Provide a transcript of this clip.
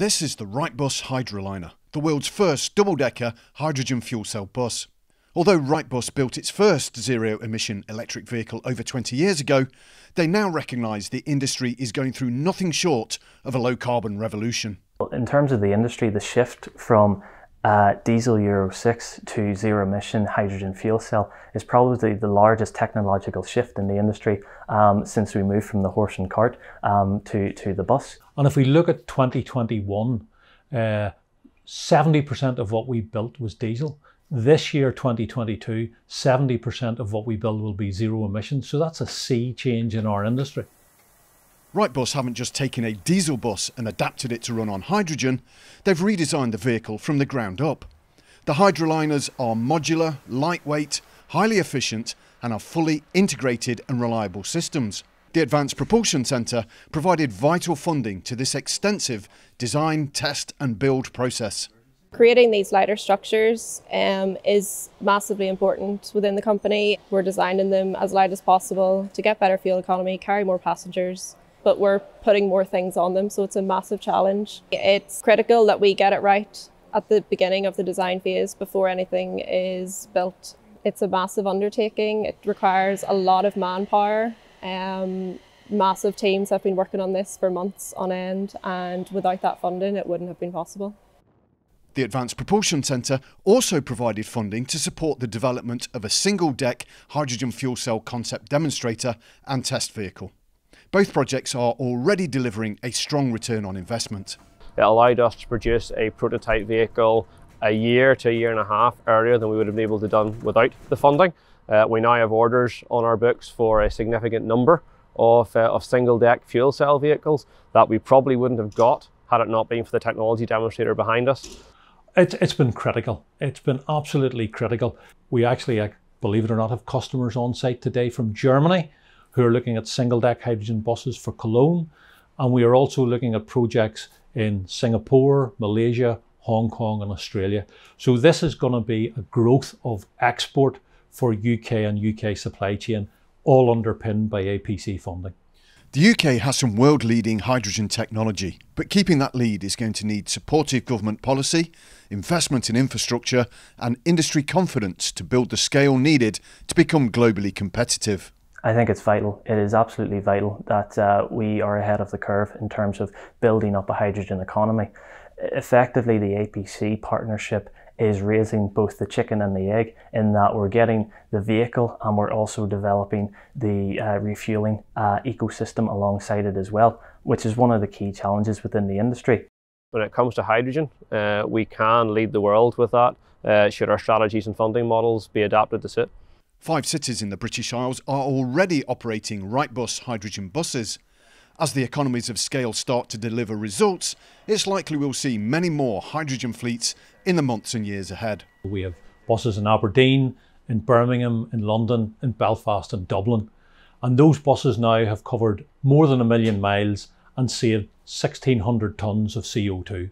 This is the Wrightbus Hydroliner, the world's first double-decker hydrogen fuel cell bus. Although Wrightbus built its first zero-emission electric vehicle over 20 years ago, they now recognise the industry is going through nothing short of a low-carbon revolution. In terms of the industry, the shift from uh, diesel Euro 6 to zero emission hydrogen fuel cell is probably the largest technological shift in the industry um, since we moved from the horse and cart um, to, to the bus. And if we look at 2021, uh, 70% of what we built was diesel. This year, 2022, 70% of what we build will be zero emissions. So that's a sea change in our industry. Wrightbus haven't just taken a diesel bus and adapted it to run on hydrogen, they've redesigned the vehicle from the ground up. The hydroliners are modular, lightweight, highly efficient and are fully integrated and reliable systems. The Advanced Propulsion Centre provided vital funding to this extensive design, test and build process. Creating these lighter structures um, is massively important within the company. We're designing them as light as possible to get better fuel economy, carry more passengers, but we're putting more things on them, so it's a massive challenge. It's critical that we get it right at the beginning of the design phase before anything is built. It's a massive undertaking. It requires a lot of manpower. Um, massive teams have been working on this for months on end, and without that funding, it wouldn't have been possible. The Advanced Propulsion Centre also provided funding to support the development of a single deck hydrogen fuel cell concept demonstrator and test vehicle. Both projects are already delivering a strong return on investment. It allowed us to produce a prototype vehicle a year to a year and a half earlier than we would have been able to done without the funding. Uh, we now have orders on our books for a significant number of, uh, of single deck fuel cell vehicles that we probably wouldn't have got had it not been for the technology demonstrator behind us. It, it's been critical. It's been absolutely critical. We actually, uh, believe it or not, have customers on site today from Germany who are looking at single deck hydrogen buses for Cologne. And we are also looking at projects in Singapore, Malaysia, Hong Kong, and Australia. So this is going to be a growth of export for UK and UK supply chain, all underpinned by APC funding. The UK has some world leading hydrogen technology, but keeping that lead is going to need supportive government policy, investment in infrastructure, and industry confidence to build the scale needed to become globally competitive. I think it's vital. It is absolutely vital that uh, we are ahead of the curve in terms of building up a hydrogen economy. Effectively, the APC partnership is raising both the chicken and the egg in that we're getting the vehicle and we're also developing the uh, refueling uh, ecosystem alongside it as well, which is one of the key challenges within the industry. When it comes to hydrogen, uh, we can lead the world with that, uh, should our strategies and funding models be adapted to suit. Five cities in the British Isles are already operating Wrightbus hydrogen buses. As the economies of scale start to deliver results, it's likely we'll see many more hydrogen fleets in the months and years ahead. We have buses in Aberdeen, in Birmingham, in London, in Belfast and Dublin. And those buses now have covered more than a million miles and saved 1,600 tonnes of CO2.